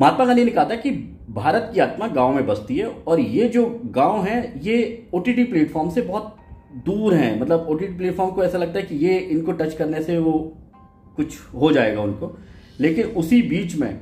महात्मा गांधी ने कहा था कि भारत की आत्मा गाँव में बसती है और ये जो गाँव है, ये ओ टी टी प्लेटफॉर्म से बहुत दूर हैं। मतलब ओटीटी प्लेटफॉर्म को ऐसा लगता है कि ये इनको टच करने से वो कुछ हो जाएगा उनको। लेकिन उसी बीच में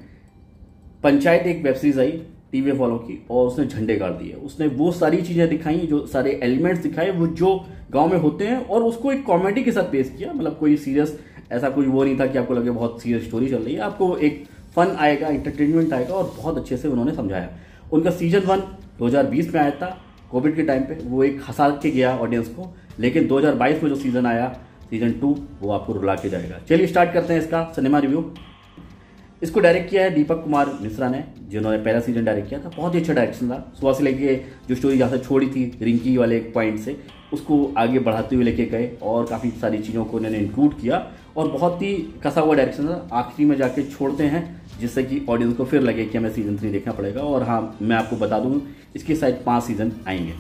पंचायत एक वेब सीरीज़ आई टीवी फॉलो की, और उसने झंडे गाड़ दिए। उसने वो सारी चीज़ें दिखाई, जो सारे एलिमेंट्स दिखाए, वो जो गाँव में होते हैं, और उसको एक कॉमेडी के साथ पेश किया। मतलब कोई सीरियस ऐसा कुछ वो नहीं था कि आपको लगे बहुत सीरियस स्टोरी चल रही है। आपको एक फन आएगा इंटरटेनमेंट आएगा और बहुत अच्छे से उन्होंने समझाया। उनका सीज़न वन 2020 में आया था कोविड के टाइम पे, वो एक हंसा के गया ऑडियंस को, लेकिन 2022 में जो सीज़न आया सीज़न टू वो आपको रुला के जाएगा। चलिए स्टार्ट करते हैं इसका सिनेमा रिव्यू इसको डायरेक्ट किया है दीपक कुमार मिश्रा ने, जिन्होंने पहला सीज़न डायरेक्ट किया था। बहुत ही अच्छा डायरेक्शन था। सुबह से लेके जो स्टोरी जहाँ से छोड़ी थी, रिंकी वाले एक पॉइंट से, उसको आगे बढ़ाते हुए लेके गए और काफ़ी सारी चीज़ों को उन्होंने इंक्लूड किया। और बहुत ही कसा हुआ डायरेक्शन आखिरी में जाके छोड़ते हैं, जिससे कि ऑडियंस को फिर लगे कि हमें सीज़न थ्री देखना पड़ेगा। और हाँ मैं आपको बता दूँ, इसके शायद पाँच सीज़न आएँगे।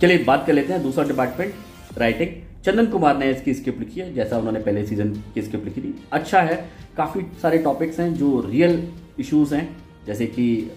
चलिए, बात कर लेते हैं दूसरा डिपार्टमेंट राइटिंग चंदन कुमार ने इसकी स्क्रिप्ट लिखी है, जैसा उन्होंने पहले सीज़न की स्क्रिप्ट लिखी थी। अच्छा है, काफ़ी सारे टॉपिक्स हैं जो रियल इश्यूज़ हैं, जैसे कि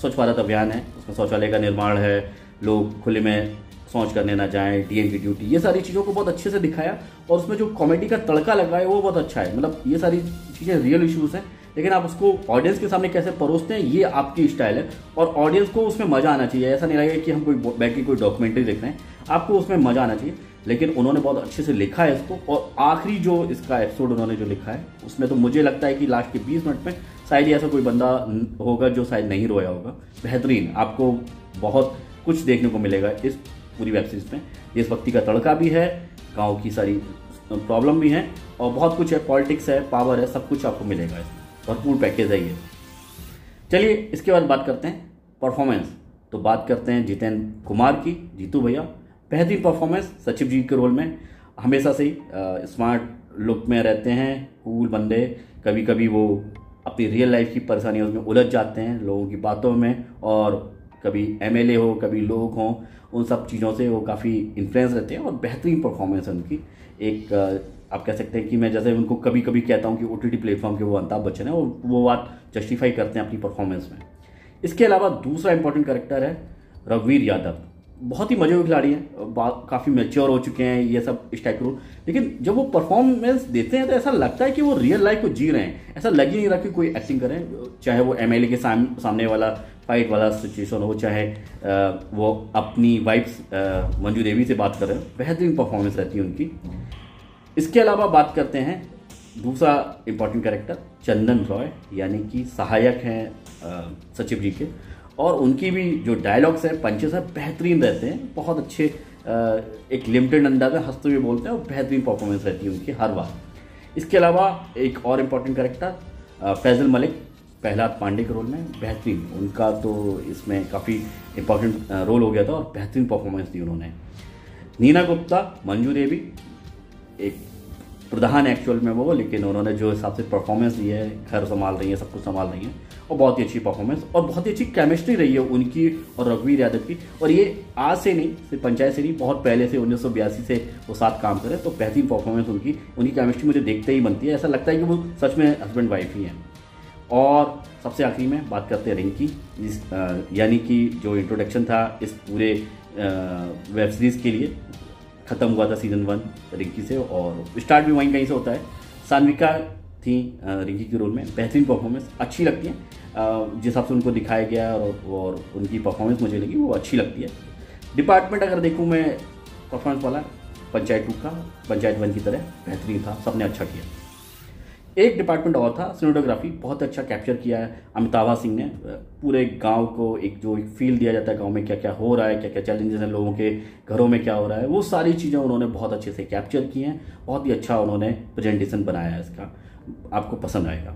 स्वच्छ भारत अभियान है, उसमें शौचालय का निर्माण है, लोग खुले में सोच करने ना जाएँ डीएम की ड्यूटी ये सारी चीज़ों को बहुत अच्छे से दिखाया और उसमें जो कॉमेडी का तड़का लगा है वो बहुत अच्छा है। मतलब ये सारी चीज़ें रियल इश्यूज़ हैं, लेकिन आप उसको ऑडियंस के सामने कैसे परोसते हैं, ये आपकी स्टाइल है। और ऑडियंस को उसमें मज़ा आना चाहिए। ऐसा नहीं लगेगा कि हम कोई बैठ के कोई डॉक्यूमेंट्री देख रहे हैं। आपको उसमें मज़ा आना चाहिए, लेकिन उन्होंने बहुत अच्छे से लिखा है इसको। और आखिरी जो इसका एपिसोड उन्होंने जो लिखा है, उसमें तो मुझे लगता है कि लास्ट के 20 मिनट में शायद ऐसा कोई बंदा होगा जो शायद नहीं रोया होगा। बेहतरीन, आपको बहुत कुछ देखने को मिलेगा। इस पूरी वेब सीरीज़ में। देशभक्ति का तड़का भी है, गाँव की सारी प्रॉब्लम भी है और बहुत कुछ है पॉलिटिक्स है पावर है, सब कुछ आपको मिलेगा इसमें। भरपूर पैकेज है ये। चलिए, इसके बाद बात करते हैं परफॉर्मेंस तो बात करते हैं जितेंद्र कुमार की, जीतू भैया। बेहतरीन परफॉर्मेंस सचिव जी के रोल में। हमेशा से ही स्मार्ट लुक में रहते हैं कूल बंदे। कभी कभी वो अपनी रियल लाइफ की परेशानियों में उलझ जाते हैं लोगों की बातों में और कभी एमएलए हो कभी लोग हों उन सब चीज़ों से वो काफ़ी इन्फ्लुएंस रहते हैं और बेहतरीन परफॉर्मेंस है उनकी। एक आप कह सकते हैं कि मैं जैसे उनको कभी कभी कहता हूँ कि ओ टी टी प्लेटफॉर्म के वो अमिताभ बच्चन है और वो बात जस्टिफाई करते हैं अपनी परफॉर्मेंस में। इसके अलावा दूसरा इंपॉर्टेंट करेक्टर है रघुवीर यादव। बहुत ही मज़े हुए खिलाड़ी हैं काफ़ी मेच्योर हो चुके हैं ये सब इस टाइप के रोल लेकिन जब वो परफॉर्मेंस देते हैं तो ऐसा लगता है कि वो रियल लाइफ को जी रहे हैं। ऐसा लग ही नहीं रहा कि कोई एक्टिंग करें चाहे वो एमएलए के साम, सामने वाला फाइट वाला सिचुएशन हो, चाहे वो अपनी वाइफ मंजू देवी से बात करें, बेहतरीन परफॉर्मेंस रहती है उनकी। इसके अलावा बात करते हैं दूसरा इंपॉर्टेंट कैरेक्टर चंदन रॉय, यानी कि सहायक हैं सचिव जी के। और उनकी भी जो डायलॉग्स हैं पंचेस हैं, बेहतरीन रहते हैं, बहुत अच्छे एक लिमिटेड अंदाज में हँसते हुए बोलते हैं और बेहतरीन परफॉर्मेंस रहती है उनकी हर बार। इसके अलावा एक और इंपॉर्टेंट कैरेक्टर फैजल मलिक प्रहलाद पांडे के रोल में बेहतरीन। उनका तो इसमें काफ़ी इंपॉर्टेंट रोल हो गया था और बेहतरीन परफॉर्मेंस दी उन्होंने। नीना गुप्ता, मंजू देवी, एक प्रधान एक्चुअल में वो, लेकिन उन्होंने जो हिसाब से परफॉर्मेंस दी है, घर संभाल रही है, सब कुछ संभाल रही है, और बहुत ही अच्छी परफॉर्मेंस और बहुत ही अच्छी केमिस्ट्री रही है उनकी और रघुवीर यादव की। और ये आज से नहीं, सिर्फ़ पंचायत से नहीं, बहुत पहले से उन्नीस सौ बयासी से वो साथ काम करें तो बेहतरीन परफॉर्मेंस उनकी। उनकी केमिस्ट्री मुझे देखते ही बनती है। ऐसा लगता है कि वो सच में हस्बैंड वाइफ ही हैं। और सबसे आखिरी में बात करते हैं रिंकी यानी कि जो इंट्रोडक्शन था इस पूरे वेब सीरीज़ के लिए ख़त्म हुआ था सीज़न वन रिंकी से और स्टार्ट भी वहीं कहीं से होता है। सानविका थी रिंकी के रोल में बेहतरीन परफॉर्मेंस अच्छी लगती है। जिस हिसाब से उनको दिखाया गया और, और उनकी परफॉर्मेंस मुझे लगी वो अच्छी लगती है। डिपार्टमेंट अगर देखूँ मैं परफॉर्मेंस वाला पंचायत टू का पंचायत वन की तरह बेहतरीन था सबने अच्छा किया। एक डिपार्टमेंट और था सिनेटोग्राफी बहुत अच्छा कैप्चर किया है। अमिताभा सिंह ने पूरे गाँव को एक जो एक फील दिया जाता है गाँव में क्या क्या हो रहा है क्या क्या चैलेंजेस हैं लोगों के घरों में क्या हो रहा है वो सारी चीज़ें उन्होंने बहुत अच्छे से कैप्चर की हैं। बहुत ही अच्छा उन्होंने प्रेजेंटेशन बनाया है इसका। आपको पसंद आएगा।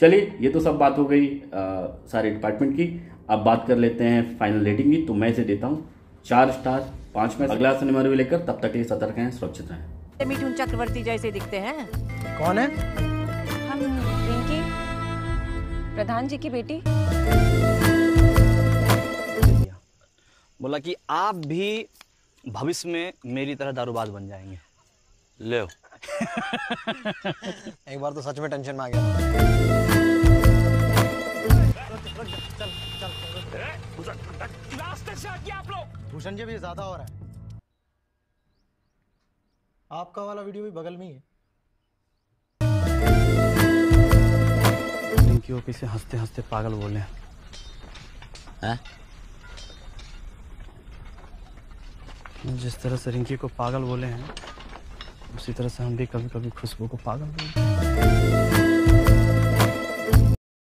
चलिए ये तो सब बात हो गई आ, सारे डिपार्टमेंट की। अब बात कर लेते हैं फाइनल रेटिंग की। तो मैं इसे देता हूँ। चार स्टार पाँच में अगला सिनेमा रिव्यू लेकर तब तक ये सतर्क हैं सुरक्षित रहें। मिठुन चक्रवर्ती जैसे दिखते हैं। कौन है? प्रधान जी की बेटी? बोला कि आप भी भविष्य में मेरी तरह दारूबाज बन जाएँगे। ले एक बार तो सच में टेंशन में आ गया भूषण जी भी ज़्यादा हो रहा है। आपका वाला वीडियो भी बगल में ही है। रिंकी वो किसे हँसते हँसते पागल बोले हैं? जिस तरह से रिंकी को पागल बोले हैं उसी तरह से हम भी कभी कभी खुशबू को पागल बोले